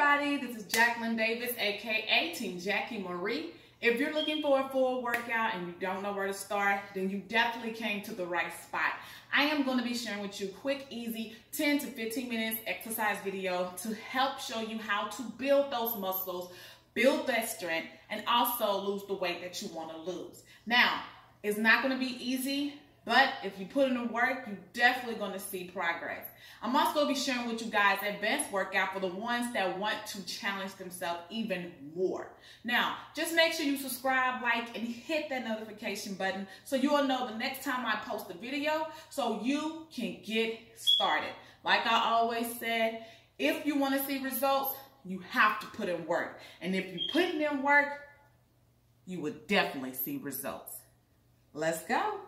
everybody, this is Jacqueline Davis, aka Team Jackie Marie. If you're looking for a full workout and you don't know where to start, then you definitely came to the right spot. I am going to be sharing with you quick, easy 10 to 15 minutes exercise video to help show you how to build those muscles, build that strength, and also lose the weight that you want to lose. Now, it's not going to be easy, but if you put in the work, you're definitely going to see progress. I'm also going to be sharing with you guys advanced workout for the ones that want to challenge themselves even more. Now, just make sure you subscribe, like, and hit that notification button so you'll know the next time I post a video so you can get started. Like I always said, if you want to see results, you have to put in work. And if you put in work, you will definitely see results. Let's go.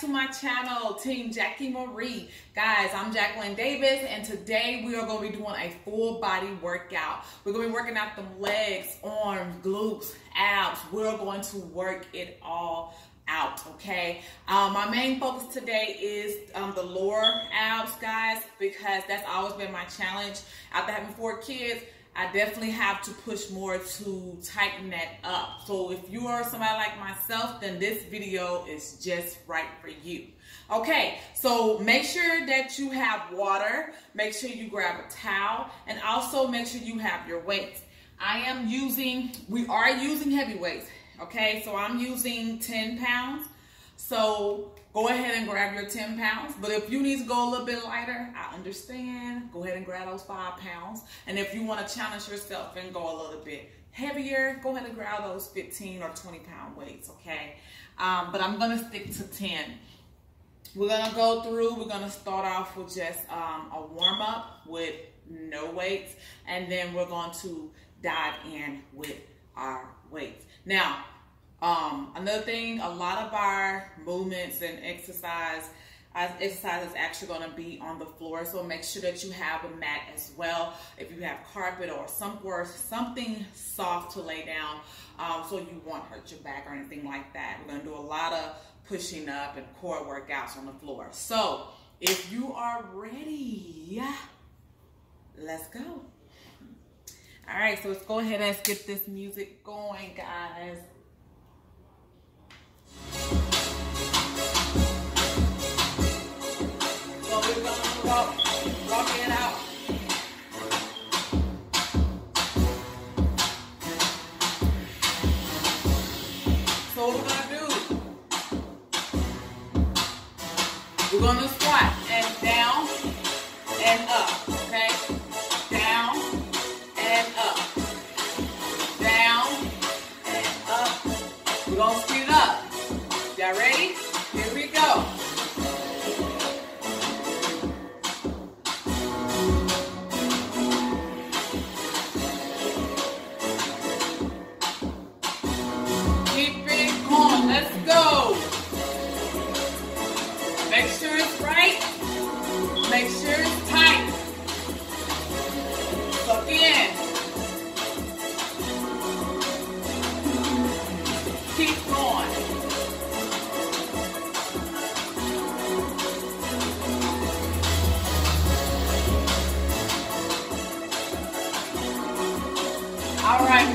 to my channel, Team Jackie Marie. Guys, I'm Jacqueline Davis and today we are going to be doing a full body workout. We're going to be working out the legs, arms, glutes, abs. We're going to work it all out, okay? Um, my main focus today is um, the lower abs, guys, because that's always been my challenge. After having four kids, I definitely have to push more to tighten that up. So if you are somebody like myself, then this video is just right for you. Okay, so make sure that you have water. Make sure you grab a towel and also make sure you have your weights. I am using, we are using heavy weights. Okay, so I'm using 10 pounds. So go ahead and grab your 10 pounds. But if you need to go a little bit lighter, I understand. Go ahead and grab those five pounds. And if you want to challenge yourself and go a little bit heavier, go ahead and grab those 15 or 20 pound weights, okay? Um, but I'm gonna stick to 10. We're gonna go through, we're gonna start off with just um, a warm up with no weights, and then we're going to dive in with our weights. Now, um, another thing, a lot of our movements and exercise, exercise is actually going to be on the floor. So make sure that you have a mat as well. If you have carpet or somewhere, something soft to lay down, um, so you won't hurt your back or anything like that. We're going to do a lot of pushing up and core workouts on the floor. So if you are ready, let's go. All right, so let's go ahead and get this music going, guys. Gonna squat and down and up,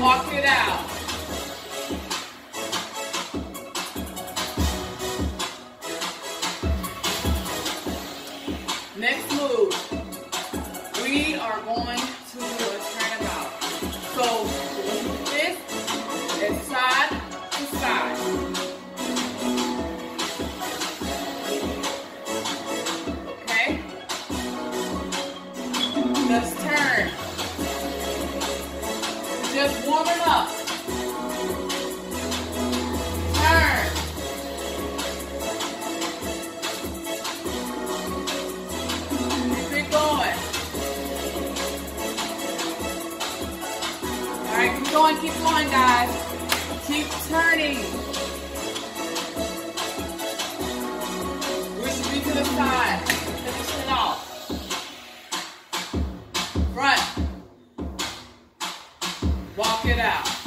walk it out. Walk it out.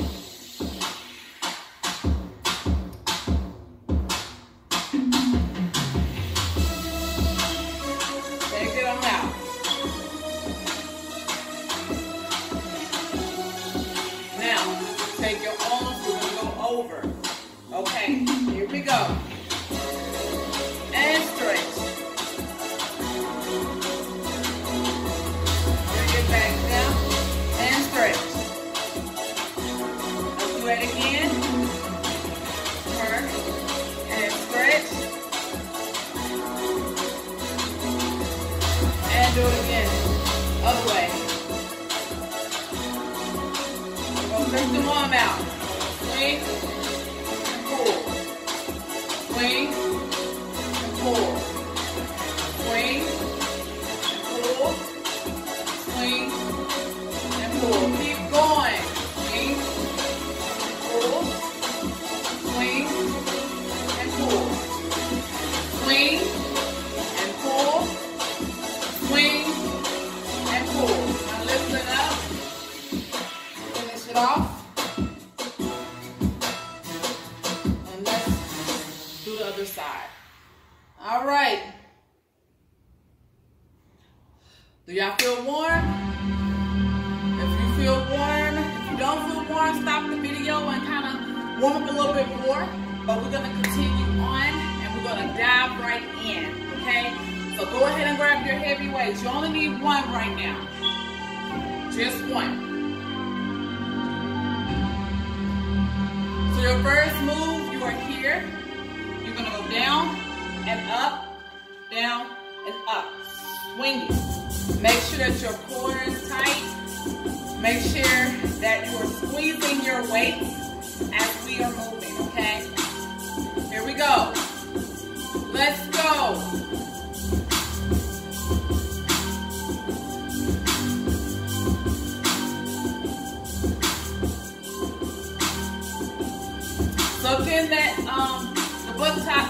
Soak that um, the butt top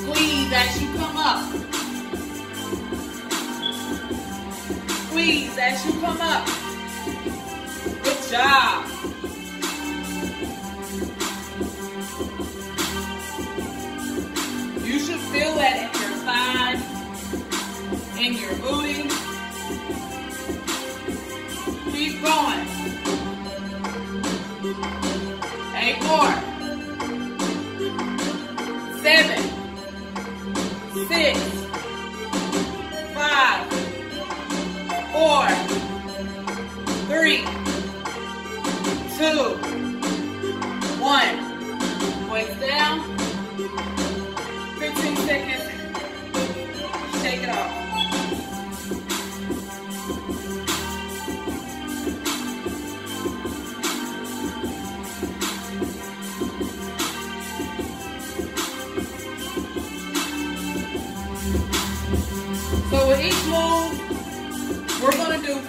squeeze as you come up. Squeeze as you come up. Good job. You should feel that in your thighs, in your booty. Keep going. four, seven, six,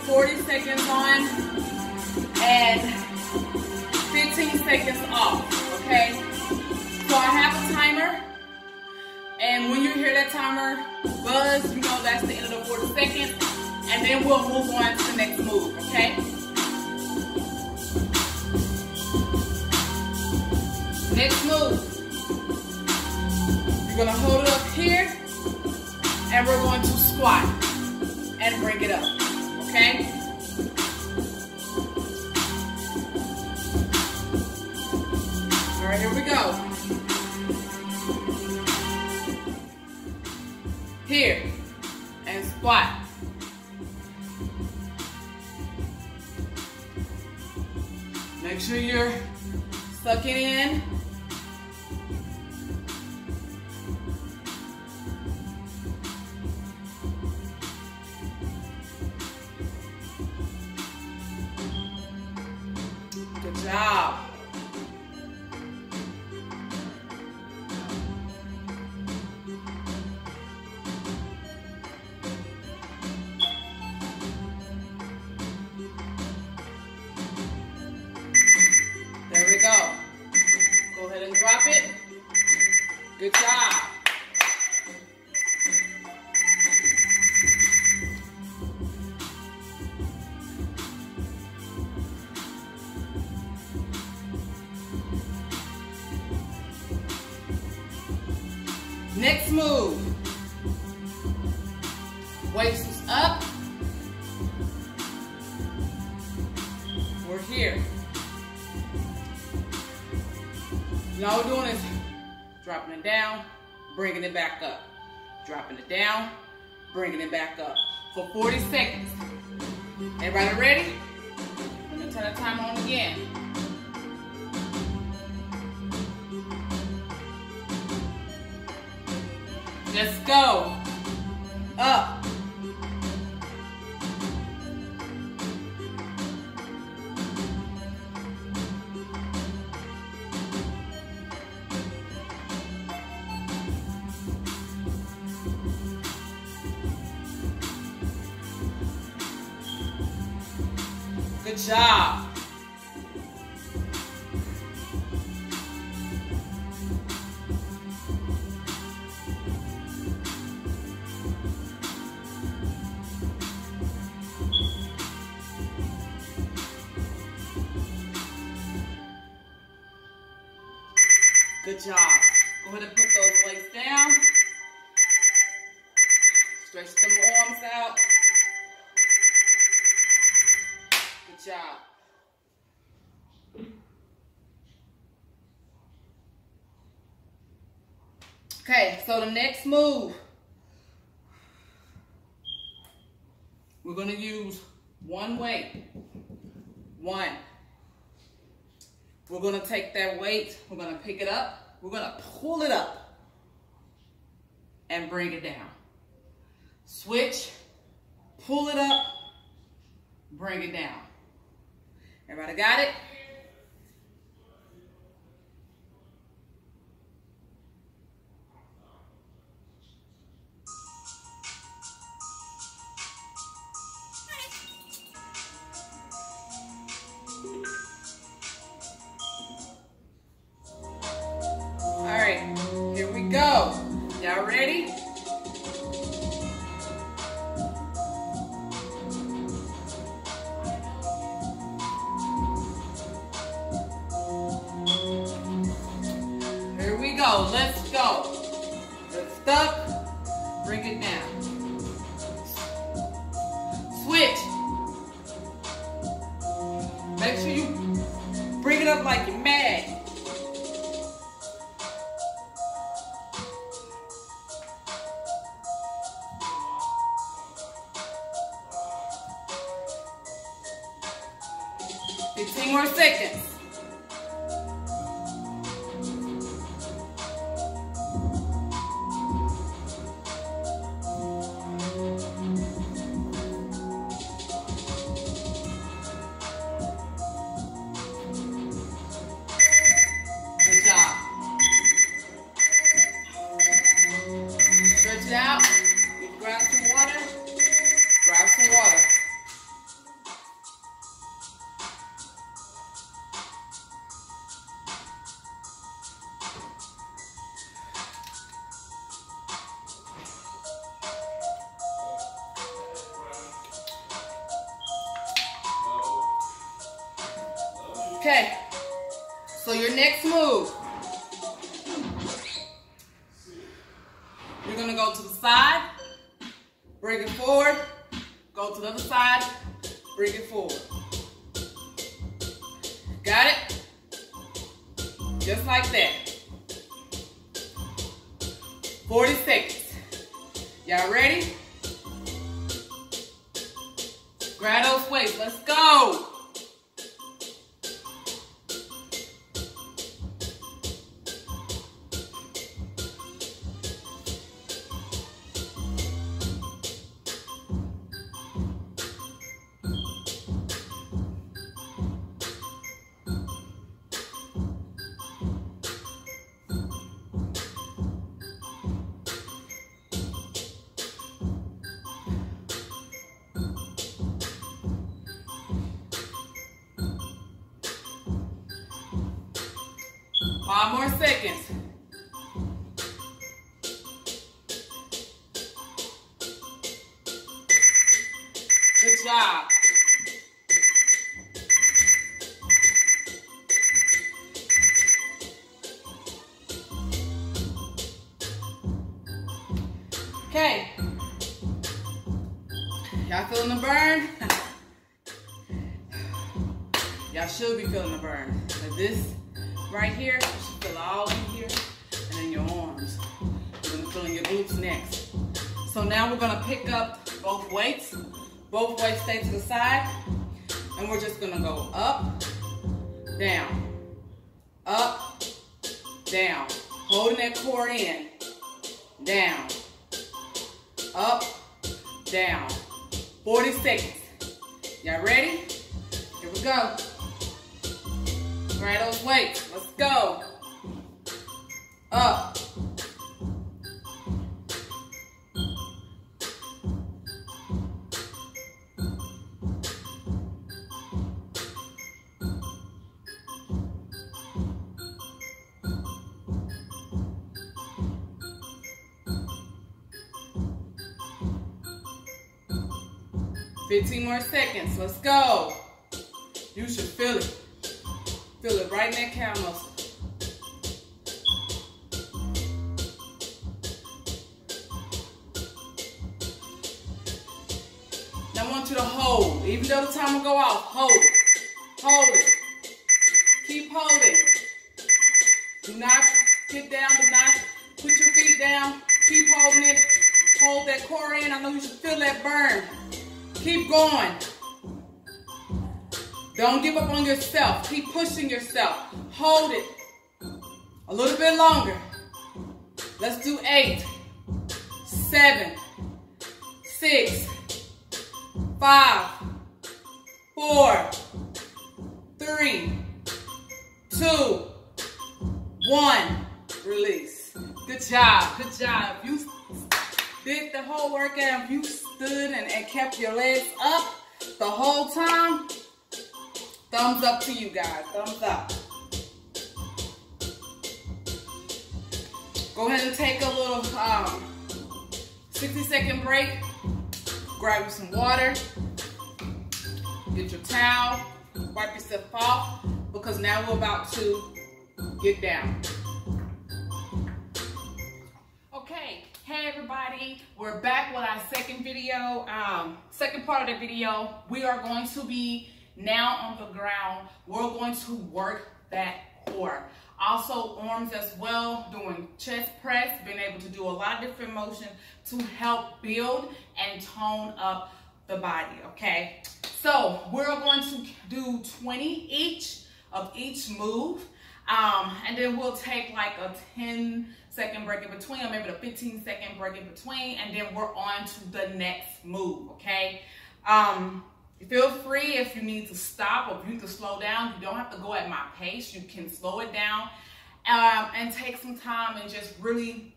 40 seconds on and 15 seconds off, okay? So I have a timer, and when you hear that timer buzz, you know that's the end of the 40 seconds, and then we'll move on to the next move, okay? Next move, you're gonna hold it up here, and we're going to squat and break it up. All right, here we go. Here and squat. Make sure you're sucking in bringing it back up. Dropping it down, bringing it back up for 40 seconds. Everybody ready? Let me turn the timer on again. Let's go. Up. Okay, so the next move, we're gonna use one weight. One. We're gonna take that weight, we're gonna pick it up, we're gonna pull it up and bring it down. Switch, pull it up, bring it down. Everybody got it? Make sure you bring it up like you're So your next move, you're gonna go to the side, bring it forward, go to the other side, bring it forward. Got it? Just like that. 40 seconds. Y'all ready? Grab those weights. Let's go. Job. Okay. Y'all feeling the burn? Y'all should be feeling the burn. But this right here, you should feel all in here and in your arms. You're gonna feel in your glutes next. So now we're gonna pick up both weights. Both weights stay to the side. And we're just gonna go up, down, up, down. Holding that core in, down, up, down. 40 seconds. Y'all ready? Here we go. Right those weights. Let's go. Up. 15 more seconds. Let's go. You should feel it. Feel it right in that calf muscle. Now I want you to hold. Even though the timer go off, hold it. Hold it. Going. Don't give up on yourself. Keep pushing yourself. Hold it. A little bit longer. Let's do eight, seven, six, five, four, three, two, one. Release. Good job. Good job. You did the whole workout. If you stood and, and kept your legs up the whole time, thumbs up to you guys. Thumbs up. Go ahead and take a little um, 60 second break. Grab you some water. Get your towel. Wipe yourself off because now we're about to get down. Everybody, we're back with our second video, um, second part of the video. We are going to be now on the ground. We're going to work that core. Also arms as well, doing chest press, being able to do a lot of different motions to help build and tone up the body, okay? So we're going to do 20 each of each move. Um, and then we'll take like a 10 second break in between or maybe a 15 second break in between and then we're on to the next move, okay? Um, feel free if you need to stop or if you need to slow down. You don't have to go at my pace. You can slow it down um, and take some time and just really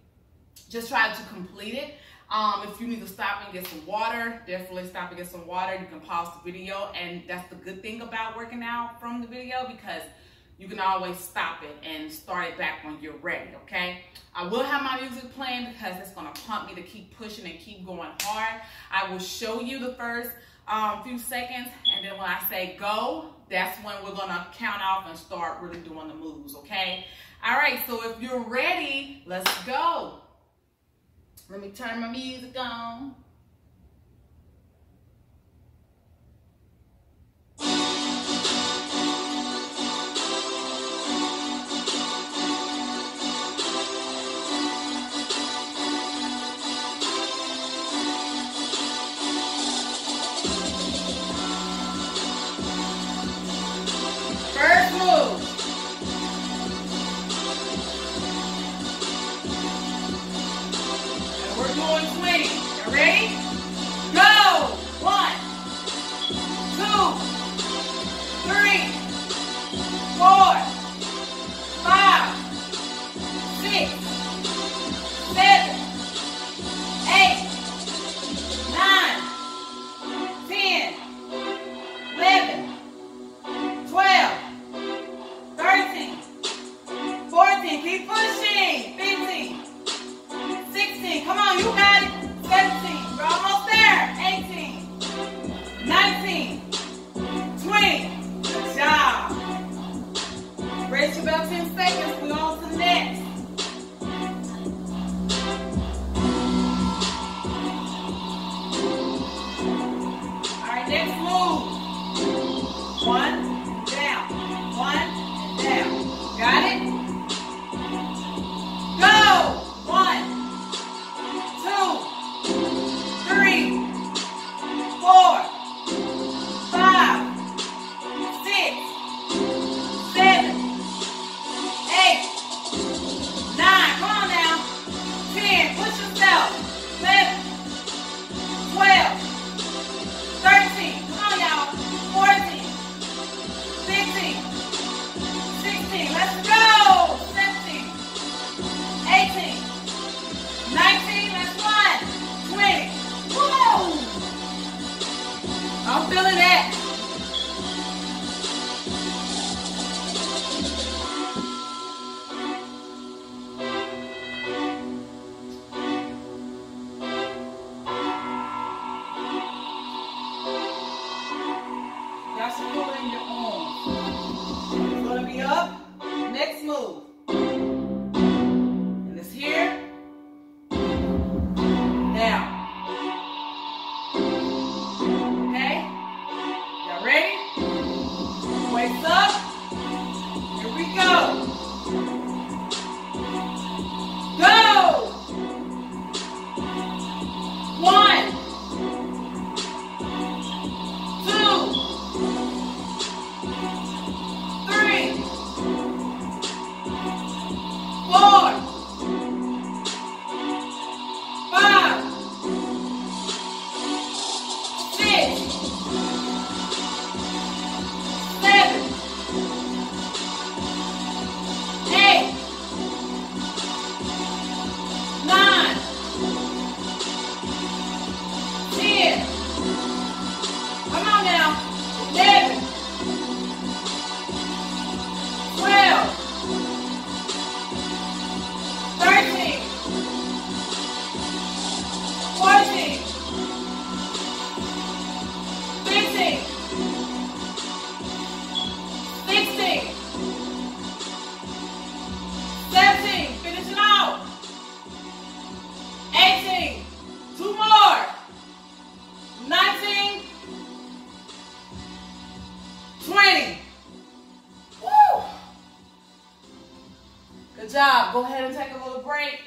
just try to complete it. Um, if you need to stop and get some water, definitely stop and get some water. You can pause the video and that's the good thing about working out from the video because you can always stop it and start it back when you're ready, okay? I will have my music playing because it's gonna pump me to keep pushing and keep going hard. I will show you the first um, few seconds and then when I say go, that's when we're gonna count off and start really doing the moves, okay? All right, so if you're ready, let's go. Let me turn my music on. Go ahead and take a little break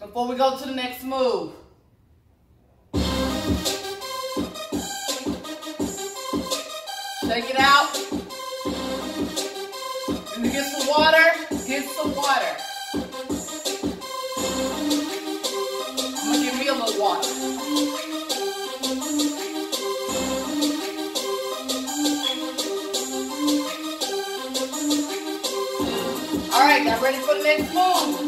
before we go to the next move. Shake it out. Me get some water. Get some water. I'm gonna give me a little water. Ready for the next move.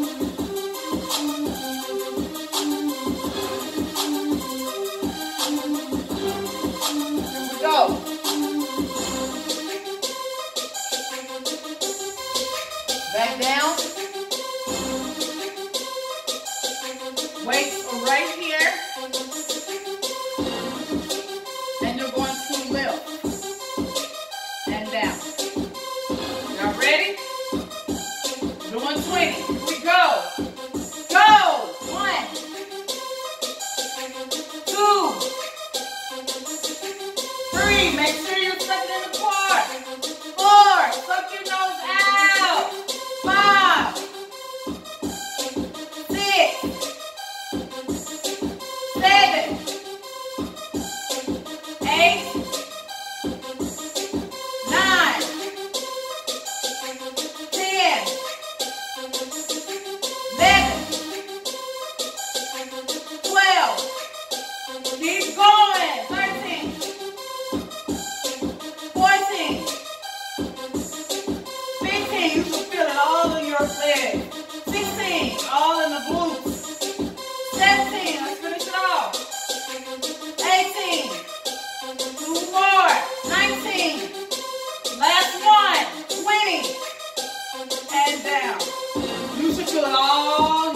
all.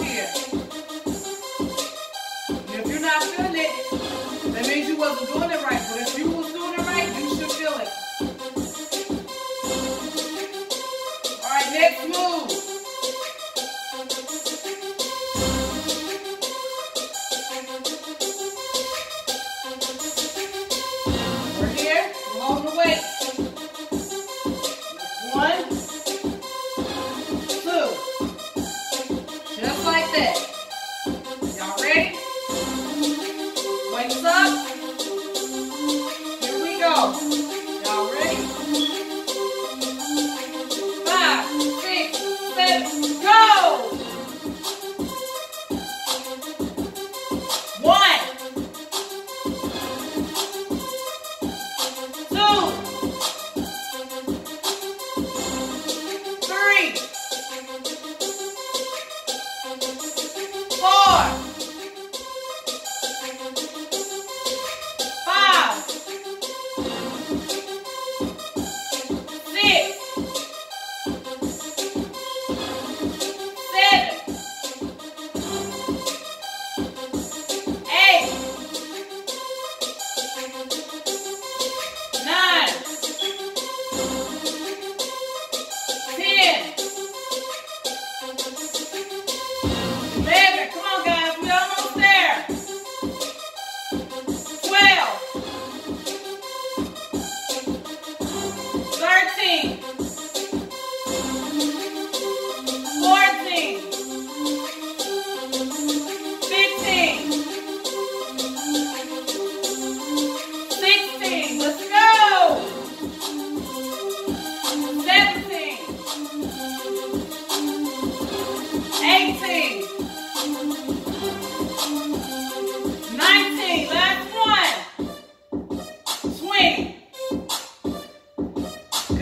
And if you're not feeling it, that means you wasn't doing it right.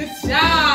Good job.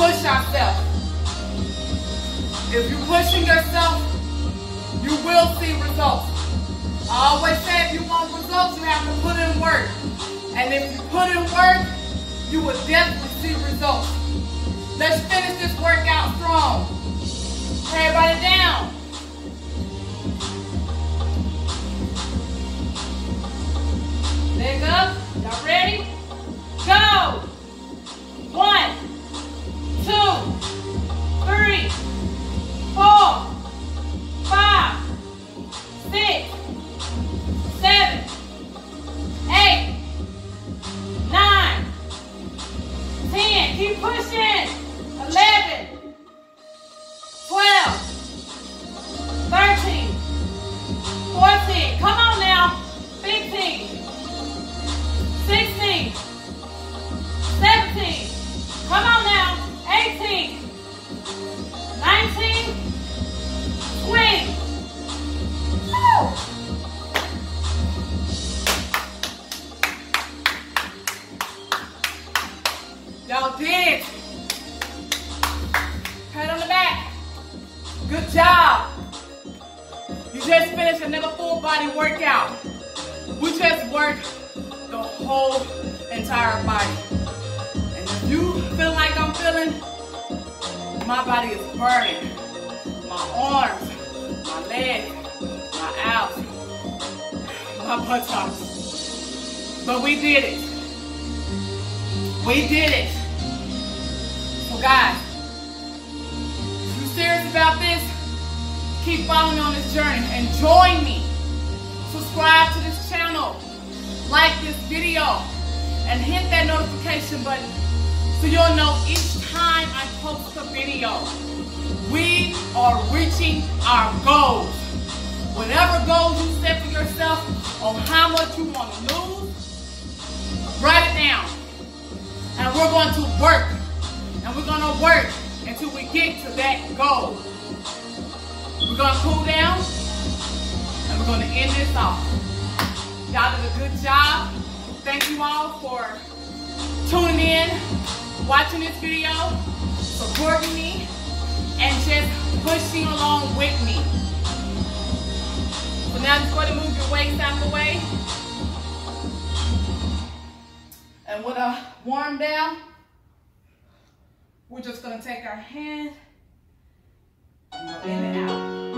Push yourself. If you're pushing yourself, you will see results. I always say if you want results, you have to put in work. And if you put in work, you will definitely see results. Let's finish this workout strong. Everybody down. Leg up. Y'all ready? Go. One, two, three, four, five, six, seven, eight, nine, ten. Keep pushing. Down. And we're going to work. And we're going to work until we get to that goal. We're going to cool down and we're going to end this off. Y'all did a good job. Thank you all for tuning in, watching this video, supporting me, and just pushing along with me. So now just go and move your waist out the way. And with a warm down, we're just gonna take our hand and go in and out.